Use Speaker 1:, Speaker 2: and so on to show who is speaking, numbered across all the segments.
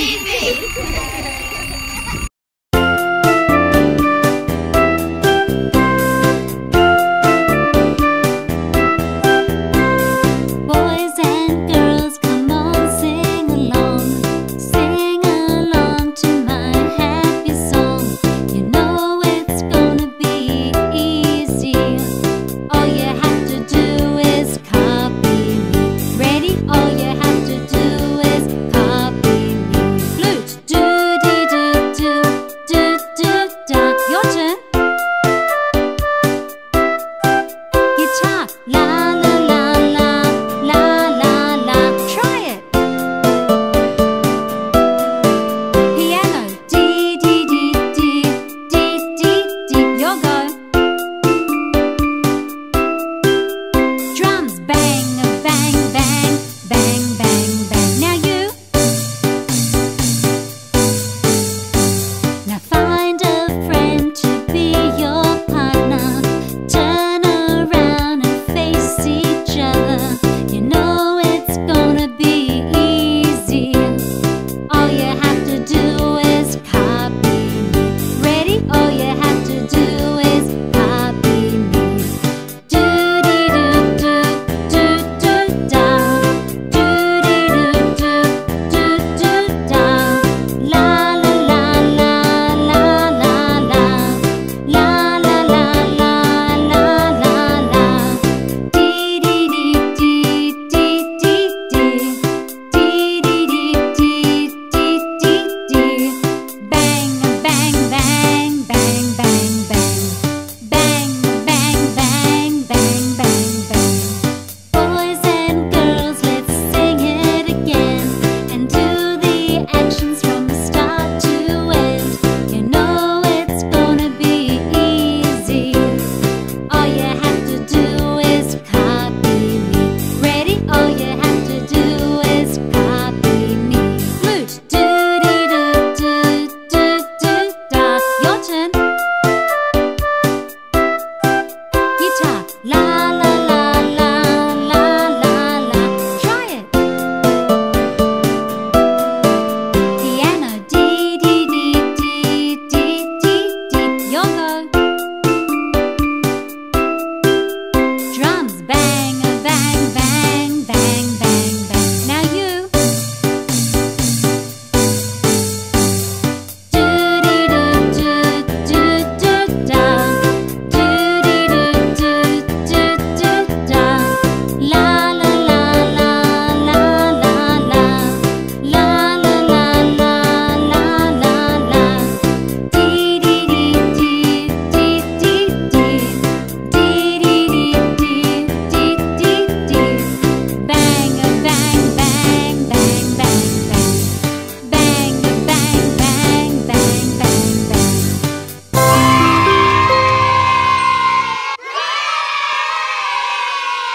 Speaker 1: Easy.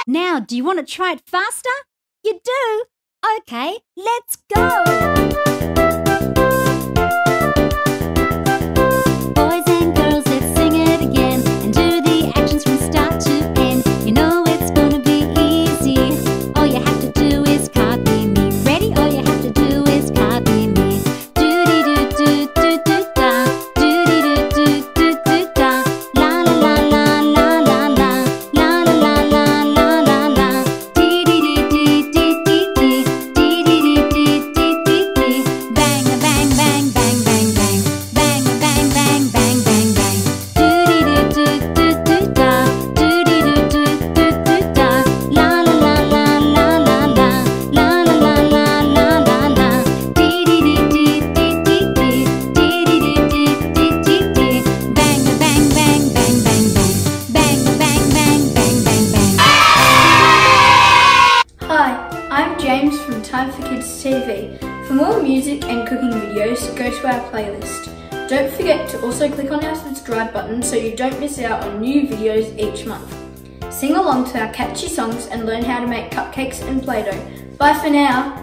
Speaker 2: Now, do you want to try it faster? You do? Okay, let's go!
Speaker 3: Time for Kids TV. For more music and cooking videos, go to our playlist. Don't forget to also click on our subscribe button so you don't miss out on new videos each month. Sing along to our catchy songs and learn how to make cupcakes and Play-Doh. Bye for now!